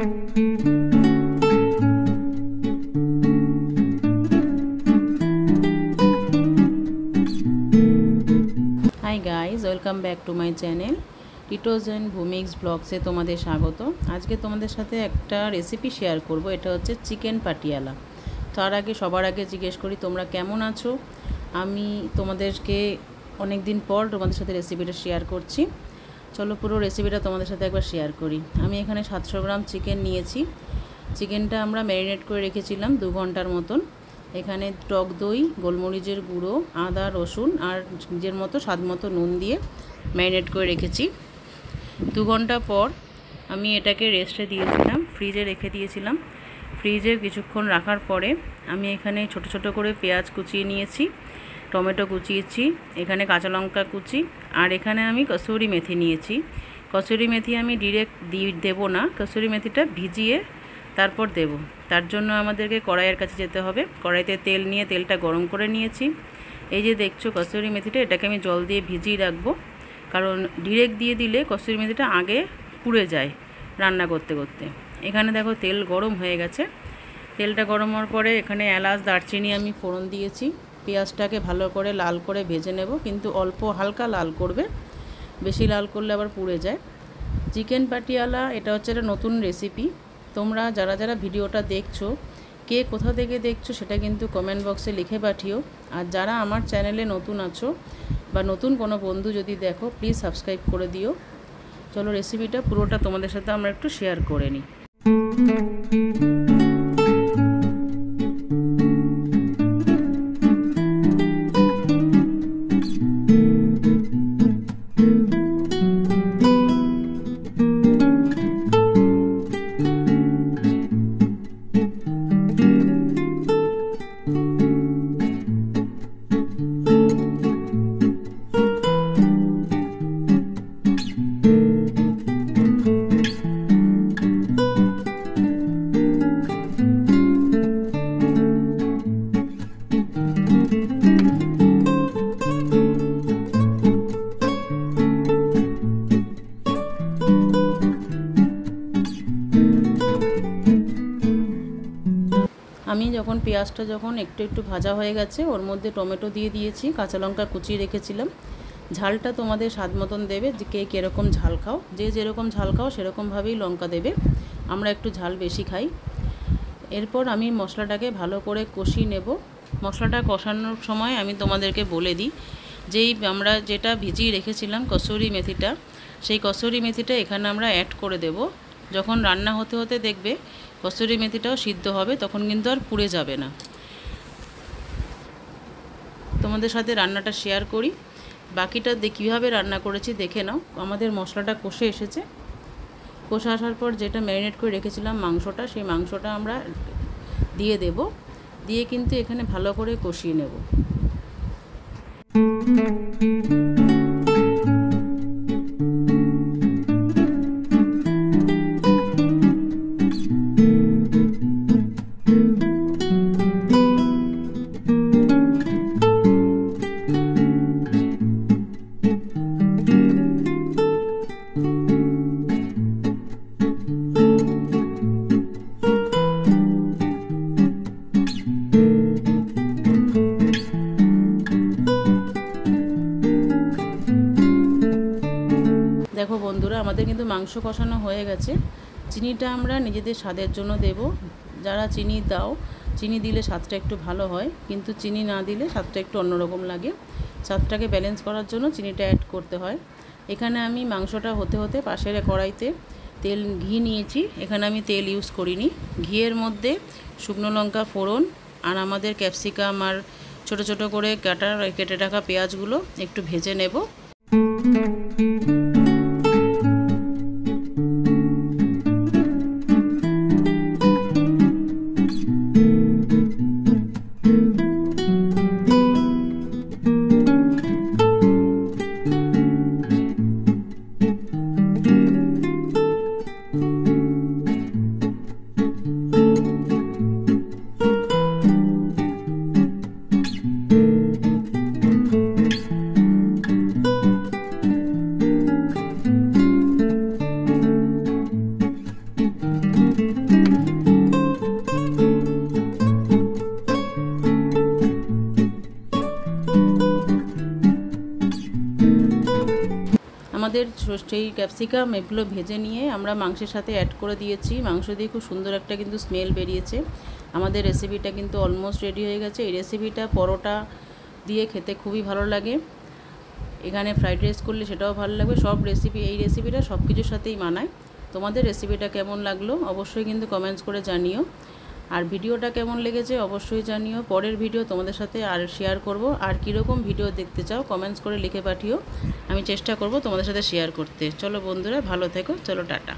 Hi guys welcome back to my channel টিটোজ and ভূমিক্স ব্লগসে তোমাদের স্বাগত। আজকে তোমাদের সাথে একটা রেসিপি শেয়ার করব, এটা হচ্ছে চিকেন পাটিয়ালা তার আগে, সবার আগে জিজ্ঞেস করি, তোমরা কেমন আছো? আমি তোমাদেরকে অনেক দিন পর তোমাদের সাথে রেসিপিটা শেয়ার করছি। চলো পুরো রেসিপিটা তোমাদের সাথে একবার শেয়ার করি। আমি এখানে সাতশো গ্রাম চিকেন নিয়েছি। চিকেনটা আমরা ম্যারিনেট করে রেখেছিলাম দু ঘণ্টার মতন। এখানে টক দই, গোলমরিচের গুঁড়ো, আদা, রসুন আর নিজের মতো স্বাদ মতো নুন দিয়ে ম্যারিনেট করে রেখেছি। দু ঘণ্টা পর আমি এটাকে রেস্টে দিয়েছিলাম ফ্রিজে রেখে দিয়েছিলাম। ফ্রিজে কিছুক্ষণ রাখার পরে আমি এখানে ছোট ছোট করে পেঁয়াজ কুচিয়ে নিয়েছি, টমেটো কুচিয়েছি, এখানে কাঁচা লঙ্কা কুচি আর এখানে আমি কসুরি মেথি নিয়েছি। কসুরি মেথি আমি ডিরেক্ট দি, দেবো না। কসুরি মেথিটা ভিজিয়ে তারপর দেব। তার জন্য আমাদেরকে কড়াইয়ের কাছে যেতে হবে। কড়াইতে তেল নিয়ে তেলটা গরম করে নিয়েছি। এই যে দেখছ কসুরি মেথিটা, এটাকে আমি জল দিয়ে ভিজিয়ে রাখব। কারণ ডিরেক্ট দিয়ে দিলে কসুরি মেথিটা আগে পুড়ে যায় রান্না করতে করতে। এখানে দেখো তেল গরম হয়ে গেছে। তেলটা গরম হওয়ার পরে এখানে এলাচ, দারচিনি আমি ফোড়ন দিয়েছি। পেঁয়াজটাকে ভালো করে লাল করে ভেজে নেব, কিন্তু অল্প হালকা লাল করবে। বেশি লাল করলে আবার পুড়ে যায়। চিকেন পাটিয়ালা, এটা হচ্ছে একটা নতুন রেসিপি তোমরা যারা যারা ভিডিওটা দেখছ, কে কোথা থেকে দেখছ সেটা কিন্তু কমেন্ট বক্সে লিখে পাঠিও। আর যারা আমার চ্যানেলে নতুন আছো বা নতুন কোনো বন্ধু যদি দেখো প্লিজ সাবস্ক্রাইব করে দিও। চলো রেসিপিটা পুরোটা তোমাদের সাথে আমরা একটু শেয়ার করে নিই। যখন পেঁয়াজটা যখন একটু একটু ভাজা হয়ে গেছে, ওর মধ্যে টমেটো দিয়ে দিয়েছি, কাঁচা লঙ্কা কুচিয়ে রেখেছিলাম। ঝালটা তোমাদের স্বাদ মতন দেবে যে কে কীরকম ঝাল খাও। যে যেরকম ঝাল খাও, সেরকমভাবেই লঙ্কা দেবে। আমরা একটু ঝাল বেশি খাই। এরপর আমি মশলাটাকে ভালো করে কষিয়ে নেব। মশলাটা কষানোর সময় আমি তোমাদেরকে বলে দিই, যেই আমরা যেটা ভিজিয়ে রেখেছিলাম কসুরি মেথিটা, সেই কসুরি মেথিটা এখানে আমরা অ্যাড করে দেব। যখন রান্না হতে হতে দেখবে কসুরি মেথিটাও সিদ্ধ হবে, তখন কিন্তু আর পুড়ে যাবে না। তোমাদের সাথে রান্নাটা শেয়ার করি। বাকিটা কীভাবে রান্না করেছি দেখে নাও। আমাদের মশলাটা কষে এসেছে। কষে আসার পর যেটা ম্যারিনেট করে রেখেছিলাম মাংসটা, সেই মাংসটা আমরা দিয়ে দেব। দিয়ে কিন্তু এখানে ভালো করে কষিয়ে নেব। আমাদের কিন্তু মাংস কষানো হয়ে গেছে। চিনিটা আমরা নিজেদের স্বাদের জন্য দেব। যারা চিনি দাও, চিনি দিলে স্বাদটা একটু ভালো হয়, কিন্তু চিনি না দিলে স্বাদটা একটু অন্যরকম লাগে। স্বাদটাকে ব্যালেন্স করার জন্য চিনিটা অ্যাড করতে হয়। এখানে আমি মাংসটা হতে হতে পাশের কড়াইতে তেল, ঘি নিয়েছি। এখানে আমি তেল ইউজ করিনি। ঘিয়ের মধ্যে শুকনো লঙ্কা, ফোড়ন আর আমাদের ক্যাপসিকাম আর ছোট ছোট করে কাটা, কেটে রাখা পেঁয়াজগুলো একটু ভেজে নেব। সর- সেই ক্যাপসিকাম এগুলো ভেজে নিয়ে আমরা মাংসের সাথে অ্যাড করে দিয়েছি। মাংস দিয়ে খুব সুন্দর একটা কিন্তু স্মেল বেরিয়েছে। আমাদের রেসিপিটা কিন্তু অলমোস্ট রেডি হয়ে গেছে। এই রেসিপিটা পরোটা দিয়ে খেতে খুবই ভালো লাগে। এখানে ফ্রাইড রাইস করলে সেটাও ভালো লাগবে। সব রেসিপি এই রেসিপিটা সব কিছুর সাথেই মানায়। তোমাদের রেসিপিটা কেমন লাগল? অবশ্যই কিন্তু কমেন্টস করে জানিও। আর ভিডিওটা কেমন লেগেছে অবশ্যই জানিও। পরের ভিডিও তোমাদের সাথে আর শেয়ার করব। আর কীরকম ভিডিও দেখতে চাও কমেন্টস করে লিখে পাঠিও। আমি চেষ্টা করব তোমাদের সাথে শেয়ার করতে। চলো বন্ধুরা, ভালো থেকো। চলো টাটা।